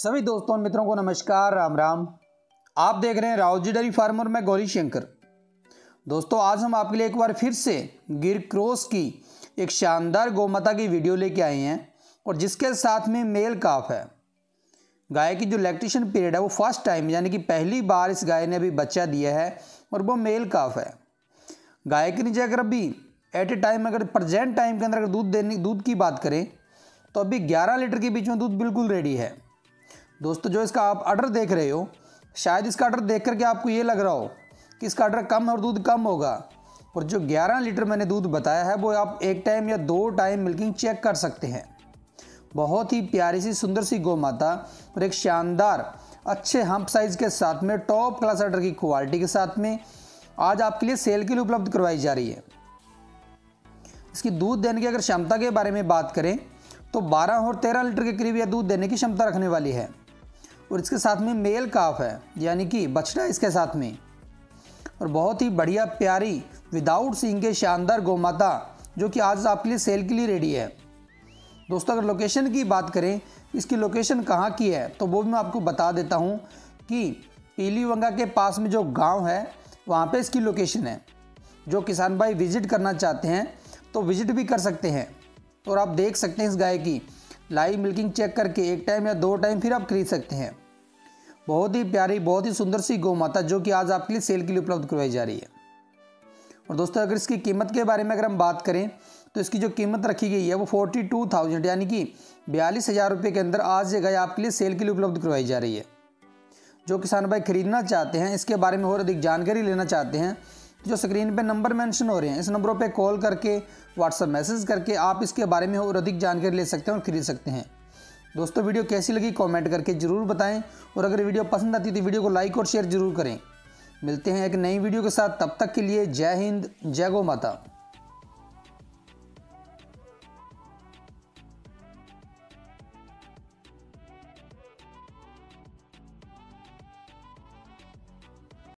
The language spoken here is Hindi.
सभी दोस्तों और मित्रों को नमस्कार, राम राम। आप देख रहे हैं रावजी डेयरी फार्मर में गौरी शंकर। दोस्तों, आज हम आपके लिए एक बार फिर से गिर क्रॉस की एक शानदार गौमाता की वीडियो लेके आए हैं और जिसके साथ में मेल काफ है। गाय की जो लैक्टेशन पीरियड है, वो फ़र्स्ट टाइम यानी कि पहली बार इस गाय ने अभी बच्चा दिया है और वो मेल काफ है। गाय के नीचे अगर अभी एट ए टाइम अगर प्रजेंट टाइम के अंदर अगर दूध देने, दूध की बात करें तो अभी 11 लीटर के बीच में दूध बिल्कुल रेडी है। दोस्तों, जो इसका आप ऑर्डर देख रहे हो, शायद इसका ऑर्डर देख करके आपको ये लग रहा हो कि इसका ऑर्डर कम और दूध कम होगा। और जो 11 लीटर मैंने दूध बताया है, वो आप एक टाइम या दो टाइम मिल्किंग चेक कर सकते हैं। बहुत ही प्यारी सी, सुंदर सी गौ माता और एक शानदार, अच्छे हम्प साइज़ के साथ में टॉप क्लास ऑर्डर की क्वालिटी के साथ में आज आपके लिए सेल के लिए उपलब्ध करवाई जा रही है। इसकी दूध देने की अगर क्षमता के बारे में बात करें तो 12 और 13 लीटर के करीब यह दूध देने की क्षमता रखने वाली है। और इसके साथ में मेल काफ है, यानी कि बछड़ा इसके साथ में। और बहुत ही बढ़िया प्यारी विदाउट सिंग के शानदार गौमाता, जो कि आज आपके लिए सेल के लिए रेडी है। दोस्तों, अगर लोकेशन की बात करें, इसकी लोकेशन कहाँ की है तो वो भी मैं आपको बता देता हूँ कि पीलीवंगा के पास में जो गाँव है, वहाँ पे इसकी लोकेशन है। जो किसान भाई विज़िट करना चाहते हैं तो विज़िट भी कर सकते हैं। और आप देख सकते हैं इस गाय की लाइव मिल्किंग चेक करके एक टाइम या दो टाइम फिर आप खरीद सकते हैं। बहुत ही प्यारी, बहुत ही सुंदर सी गौ माता जो कि आज आपके लिए सेल के लिए उपलब्ध करवाई जा रही है। और दोस्तों, अगर इसकी कीमत के बारे में अगर हम बात करें तो इसकी जो कीमत रखी गई है वो फोर्टी टू थाउज़ेंड यानी कि बयालीस हज़ार रुपये के अंदर आज ये गाय आपके लिए सेल के लिए उपलब्ध करवाई जा रही है। जो किसान भाई खरीदना चाहते हैं, इसके बारे में और अधिक जानकारी लेना चाहते हैं जो स्क्रीन पे नंबर मेंशन हो रहे हैं, इस नंबरों पे कॉल करके व्हाट्सअप मैसेज करके आप इसके बारे में और अधिक जानकारी ले सकते हैं और खरीद सकते हैं। दोस्तों, वीडियो कैसी लगी कमेंट करके ज़रूर बताएँ और अगर वीडियो पसंद आती तो वीडियो को लाइक और शेयर ज़रूर करें। मिलते हैं एक नई वीडियो के साथ, तब तक के लिए जय हिंद, जय गो माता।